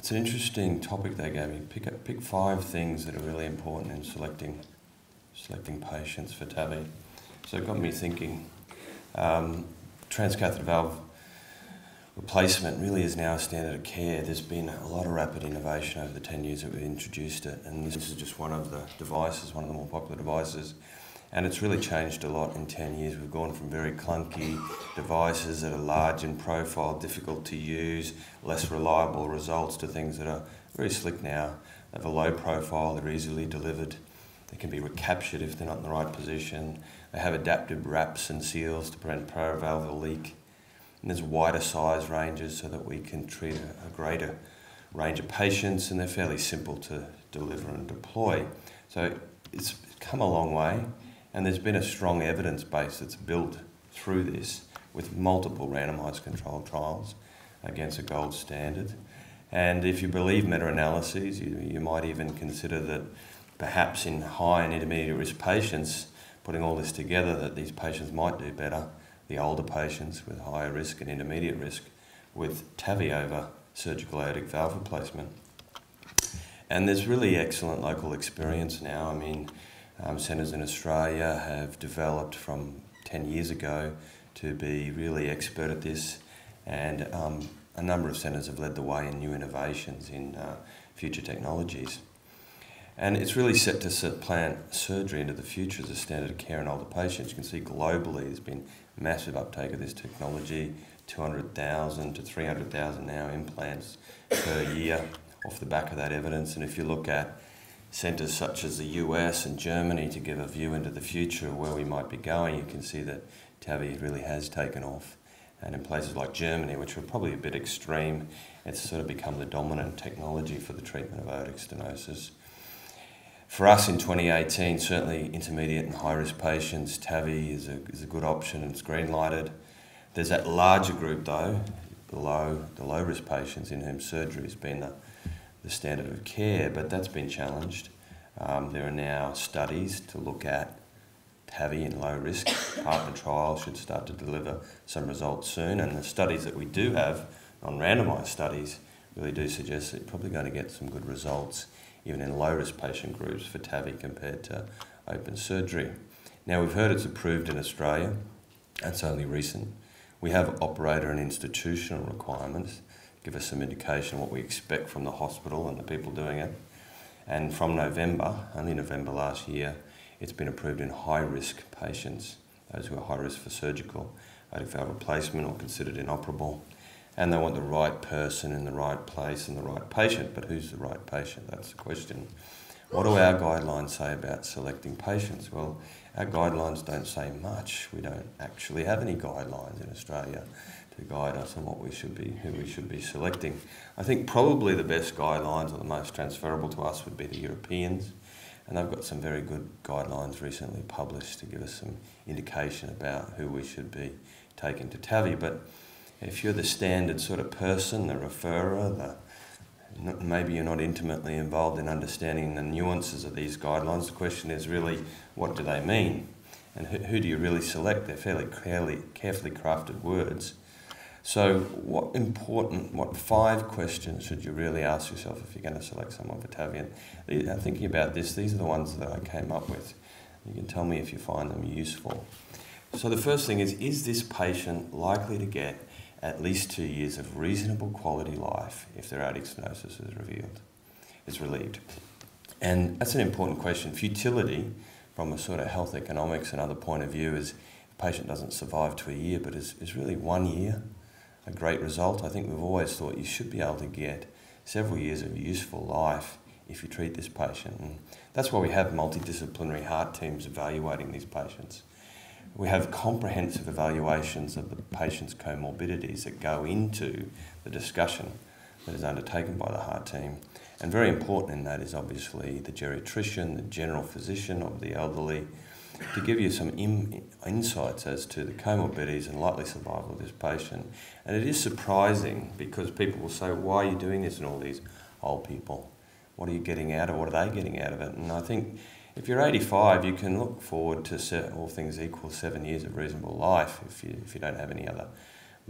it's an interesting topic they gave me. Pick up, pick five things that are really important in selecting selecting patients for TAVI. So it got me thinking. Um, transcatheter valve replacement really is now a standard of care. There's been a lot of rapid innovation over the 10 years that we've introduced it, and this is just one of the devices, one of the more popular devices. And it's really changed a lot in 10 years. We've gone from very clunky devices that are large in profile, difficult to use, less reliable results to things that are very slick now. They have a low profile, they're easily delivered, they can be recaptured if they're not in the right position. They have adaptive wraps and seals to prevent paravalvular leak. And there's wider size ranges so that we can treat a, a greater range of patients, and they're fairly simple to deliver and deploy. So it's come a long way. And there's been a strong evidence base that's built through this with multiple randomised controlled trials against a gold standard. And if you believe meta analyses, you, you might even consider that perhaps in high and intermediate risk patients, putting all this together, that these patients might do better, the older patients with higher risk and intermediate risk, with TAVI over surgical aortic valve replacement. And there's really excellent local experience now. I mean, um, centres in Australia have developed from 10 years ago to be really expert at this, and um, a number of centres have led the way in new innovations in uh, future technologies. And it's really set to supplant surgery into the future as a standard of care in older patients. You can see globally there's been massive uptake of this technology 200,000 to 300,000 now implants per year off the back of that evidence. And if you look at centres such as the US and Germany to give a view into the future of where we might be going, you can see that TAVI really has taken off. And in places like Germany, which were probably a bit extreme, it's sort of become the dominant technology for the treatment of aortic stenosis. For us in 2018, certainly intermediate and high risk patients, TAVI is a, is a good option and it's green lighted. There's that larger group though, below the low risk patients in whom surgery has been the the standard of care, but that's been challenged. Um, there are now studies to look at TAVI in low risk. Partner trials should start to deliver some results soon, and the studies that we do have, on randomised studies, really do suggest that you're probably going to get some good results even in low risk patient groups for TAVI compared to open surgery. Now, we've heard it's approved in Australia, that's only recent. We have operator and institutional requirements give us some indication what we expect from the hospital and the people doing it. And from November, only November last year, it's been approved in high risk patients, those who are high risk for surgical aortic valve replacement or considered inoperable. And they want the right person in the right place and the right patient. But who's the right patient? That's the question. What do our guidelines say about selecting patients? Well, our guidelines don't say much. We don't actually have any guidelines in Australia to guide us on what we should be, who we should be selecting. I think probably the best guidelines or the most transferable to us would be the Europeans, and they've got some very good guidelines recently published to give us some indication about who we should be taking to TAVI. But if you're the standard sort of person, the referrer, the maybe you're not intimately involved in understanding the nuances of these guidelines. The question is really, what do they mean? And who, who do you really select? They're fairly carefully, carefully crafted words. So, what important, what five questions should you really ask yourself if you're going to select someone for TAVI? And uh, thinking about this, these are the ones that I came up with. You can tell me if you find them useful. So, the first thing is Is this patient likely to get at least two years of reasonable quality life if their aortic stenosis is revealed, is relieved. And that's an important question. Futility, from a sort of health economics and other point of view, is patient doesn't survive to a year, but is, is really one year a great result. I think we've always thought you should be able to get several years of useful life if you treat this patient. And that's why we have multidisciplinary heart teams evaluating these patients. We have comprehensive evaluations of the patient's comorbidities that go into the discussion that is undertaken by the heart team. And very important in that is obviously the geriatrician, the general physician of the elderly, to give you some in, insights as to the comorbidities and likely survival of this patient. And it is surprising because people will say, why are you doing this in all these old people? What are you getting out of it? What are they getting out of it? And I think if you're 85, you can look forward to, all things equal, seven years of reasonable life if you, if you don't have any other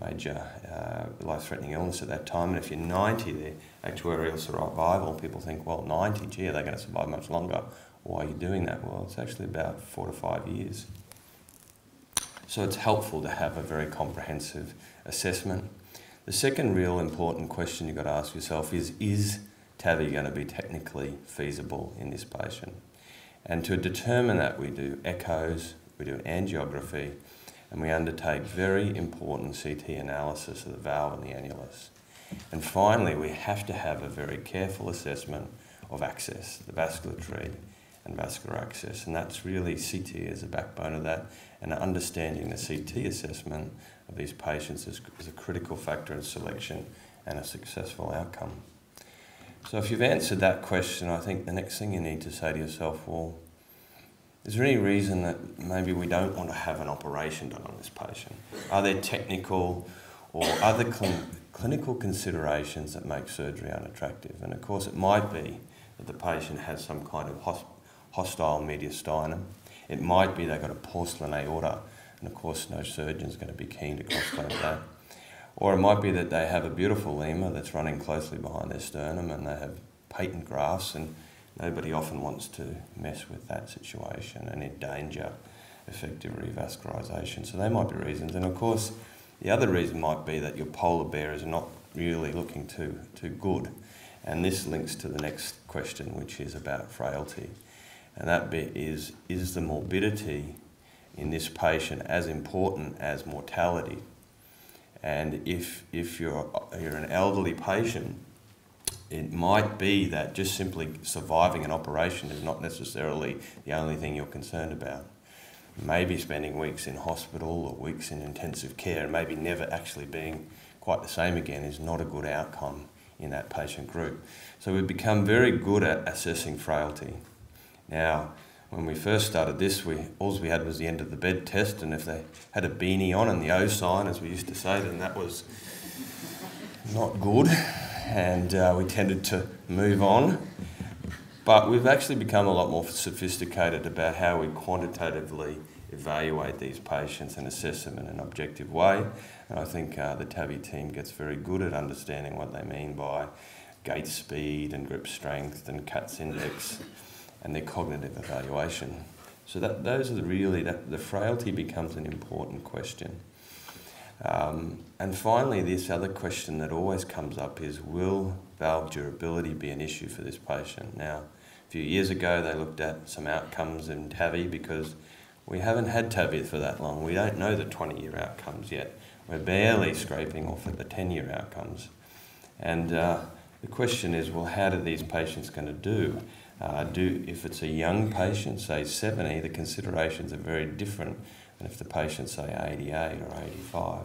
major uh, life-threatening illness at that time. And if you're 90, the actuarial survival, people think, well, 90, gee, are they going to survive much longer? Why you're you doing that? Well, it's actually about four to five years. So it's helpful to have a very comprehensive assessment. The second real important question you've got to ask yourself is, is TAVI going to be technically feasible in this patient? And to determine that, we do echoes, we do angiography, and we undertake very important CT analysis of the valve and the annulus. And finally, we have to have a very careful assessment of access, the vascular tree and vascular access. And that's really CT as a backbone of that. And understanding the CT assessment of these patients is, is a critical factor in selection and a successful outcome. So if you've answered that question, I think the next thing you need to say to yourself, well, is there any reason that maybe we don't want to have an operation done on this patient? Are there technical or other cl clinical considerations that make surgery unattractive? And of course, it might be that the patient has some kind of hostile mediastinum. It might be they've got a porcelain aorta, and of course, no surgeon's going to be keen to cross that. Or it might be that they have a beautiful LIMA that's running closely behind their sternum and they have patent grafts and nobody often wants to mess with that situation and endanger effective revascularization. So they might be reasons. And of course, the other reason might be that your polar bear is not really looking too, too good. And this links to the next question, which is about frailty. And that bit is, is the morbidity in this patient as important as mortality? And if, if you're, you're an elderly patient, it might be that just simply surviving an operation is not necessarily the only thing you're concerned about. Maybe spending weeks in hospital or weeks in intensive care and maybe never actually being quite the same again is not a good outcome in that patient group. So we've become very good at assessing frailty. Now, when we first started this, we all we had was the end of the bed test, and if they had a beanie on and the O sign, as we used to say, then that was not good, and uh, we tended to move on. But we've actually become a lot more sophisticated about how we quantitatively evaluate these patients and assess them in an objective way. And I think uh, the TAVI team gets very good at understanding what they mean by gait speed and grip strength and Katz index and their cognitive evaluation. So that those are the really that the frailty becomes an important question. Um, and finally, this other question that always comes up is: Will valve durability be an issue for this patient? Now, a few years ago, they looked at some outcomes in TAVI because we haven't had TAVI for that long. We don't know the 20-year outcomes yet. We're barely scraping off at the 10-year outcomes. And uh, the question is, well, how are these patients going to do? Uh, do if it's a young patient, say 70, the considerations are very different than if the patient's say 88 or 85.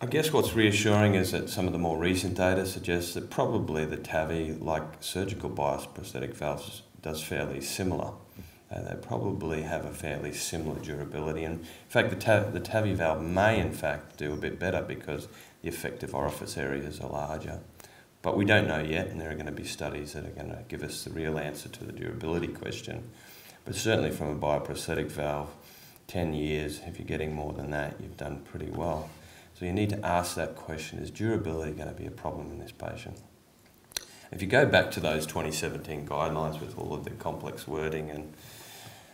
I guess what's reassuring is that some of the more recent data suggests that probably the TAVI, like surgical bioprosthetic valves, does fairly similar. Uh, they probably have a fairly similar durability. And in fact, the, the TAVI valve may in fact do a bit better because the effective orifice areas are larger. But we don't know yet, and there are going to be studies that are going to give us the real answer to the durability question. But certainly from a bioprosthetic valve, 10 years, if you're getting more than that, you've done pretty well. So you need to ask that question, is durability going to be a problem in this patient? If you go back to those 2017 guidelines with all of the complex wording and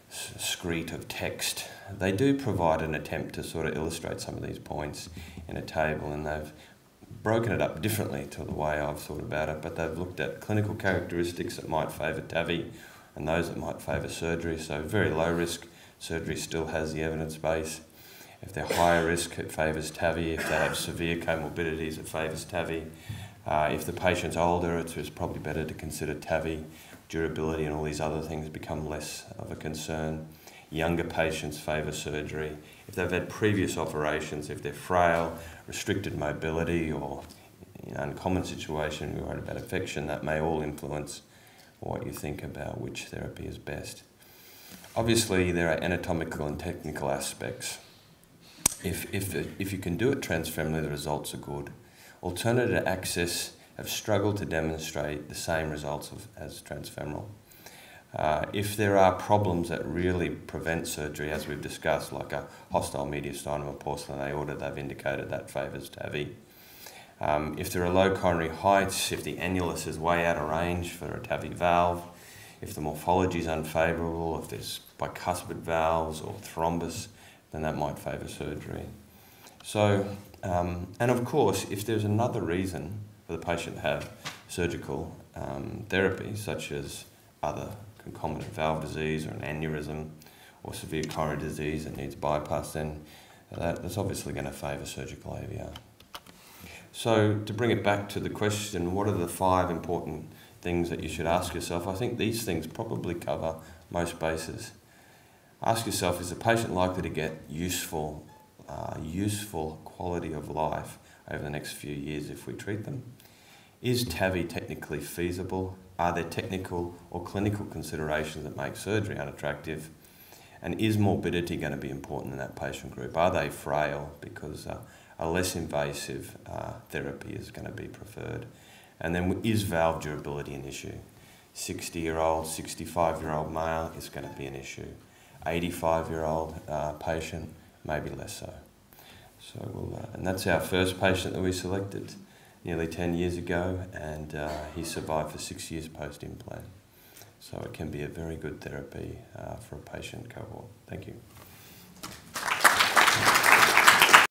screed of text, they do provide an attempt to sort of illustrate some of these points in a table, and they've broken it up differently to the way I've thought about it, but they've looked at clinical characteristics that might favour TAVI and those that might favour surgery. So very low risk, surgery still has the evidence base. If they're higher risk, it favours TAVI. If they have severe comorbidities, it favours TAVI. Uh, if the patient's older, it's, it's probably better to consider TAVI. Durability and all these other things become less of a concern. Younger patients favour surgery. If they've had previous operations, if they're frail, restricted mobility or in an uncommon situation, we worried about infection, that may all influence what you think about which therapy is best. Obviously, there are anatomical and technical aspects. If, if, if you can do it transfemorally, the results are good. Alternative access have struggled to demonstrate the same results of, as transfemoral. Uh, if there are problems that really prevent surgery, as we've discussed, like a hostile mediastinum or porcelain aorta, they've indicated that favours TAVI. Um, if there are low coronary heights, if the annulus is way out of range for a TAVI valve, if the morphology is unfavourable, if there's bicuspid valves or thrombus, then that might favour surgery. So, um, and of course, if there's another reason for the patient to have surgical um, therapy, such as other concomitant valve disease or an aneurysm or severe coronary disease that needs bypass, then that, that's obviously going to favour surgical AVR. So, to bring it back to the question, what are the five important things that you should ask yourself? I think these things probably cover most bases. Ask yourself, is the patient likely to get useful, uh, useful quality of life over the next few years if we treat them? Is TAVI technically feasible? Are there technical or clinical considerations that make surgery unattractive? And is morbidity going to be important in that patient group? Are they frail? Because uh, a less invasive uh, therapy is going to be preferred. And then is valve durability an issue? 60 year old, 65 year old male is going to be an issue. 85 year old uh, patient, maybe less so. So we'll, uh, and that's our first patient that we selected nearly 10 years ago, and uh, he survived for six years post implant. So it can be a very good therapy uh, for a patient cohort. Thank you.